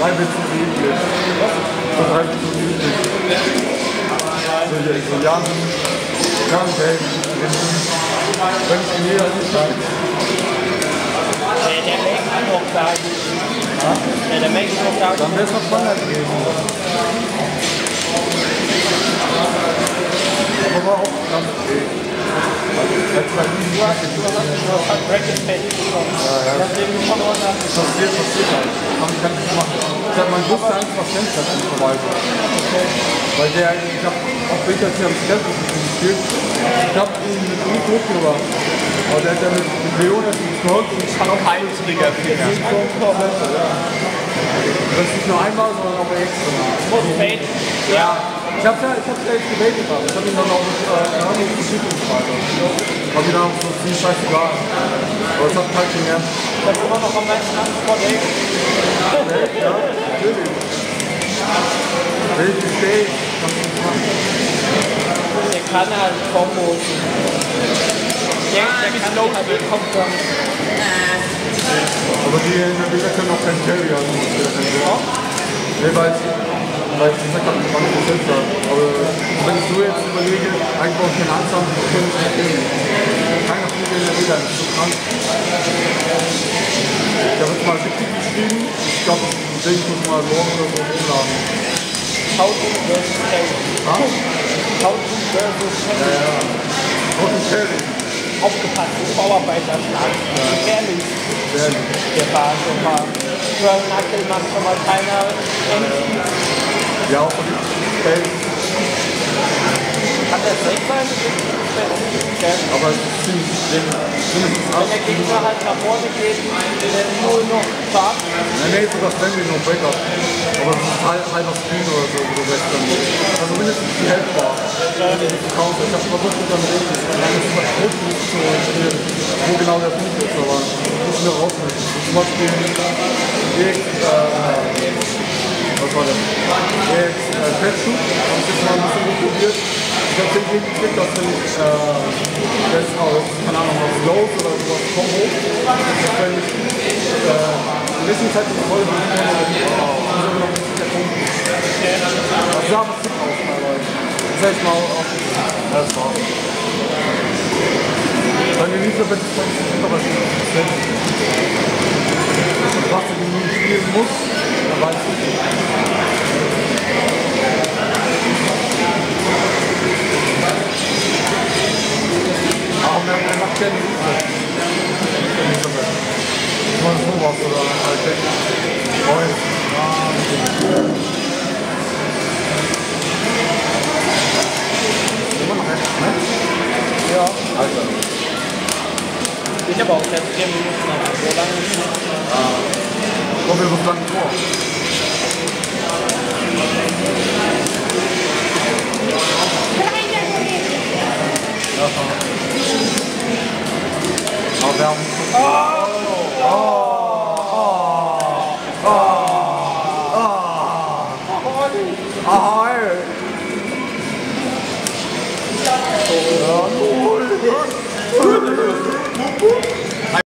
drei Bits zu üblich. Auf drei Bits zu üblich. So, hier, so, ja, ja, okay. Wenn es jeder nicht halt. Der, der Make noch da. Ja, der Make noch da. Dann wäre es noch Standard gewesen. Aber war auch ganz okay. Jetzt bei diesem Du hast, du hast, du hast Bracket Page bekommen. Deswegen schon runter. passiert, passiert halt. Kann, kann ich machen. Ich habe meinen größter Angst vor Fenster zu verweisen. Weil der, ich habe auch jetzt hier am Stempel gespielt. Ich habe ihn mit ihm hochgebracht. Aber der hat ja mit, ins Holz und ich kann auch ist schon besser, ja. Das ist nicht nur einmal, sondern auch extra. Muss. Ja. Ich hab's ja, ich hab's ja jetzt gedatet haben. Ich hab ihn dann auch mit äh, geschickt und so weiter. Dann auch so ziemlich scheißegal. Aber es hat keinen gemerkt. Ich hab immer noch am meisten Angst vor Dave. Ja, natürlich. Du nicht machen. Der kann halt Kombos. Der, der kann halt die Kombos. Aber die Entwickler können auch keinen Carry haben. Nee, weil weil ich gesagt habe, ich das jetzt an. Aber wenn ich so jetzt überlege, eigentlich brauche ich keine Angst haben, ich kann nicht gehen. Liga ist so krank. Ich habe jetzt mal richtig geschrieben. Ich glaube, ich denke, ich muss mal morgen oder so umladen. Tausend versus Carry. Ha? Tausend versus Ja, Carry. ja. Und ein Carry. Aufgepasst, Bauarbeiterschlag. Gefährlich. Ehrlich. Der war schon mal. Twirl-Knuckle macht schon mal keiner. MC. Ja, auch von den Fällen. Kann der safe sein? Aber es ist ziemlich schlimm. Wenn der 8 Gegner halt nach vorne geht, der nur noch stark. Nein, nee, sogar Stanley noch Backup. Aber das ist halb, halber Screen oder so, wo du weg dann Also mindestens die Hälfte war. Counter. Ich hab versucht, mit dann reden. Dann ist es halt nicht zu orientieren, wo genau der Punkt ist. Aber müssen wir rausfinden. Zum Beispiel Weg, äh, was war das? Weg, äh, Petsu. Hab ich jetzt mal ein bisschen probiert. Ich hab den Weg gekriegt, dass wenn ich, äh, das aus, keine Ahnung, was Lows oder sowas Combo, wenn ich, äh, ein bisschen Zeit Voll machen kann nicht, aber so noch nicht der Punkt. Das sah aber ziemlich aus teilweise. Das heißt mal auch, das war's. Dann Elisabeth ist sonst super was Was du ihn spielen musst, dann weißt du. Ich habe auch jetzt 4 Minuten noch. So lange ist es. Kommen wir uns lang vor. Aber wir haben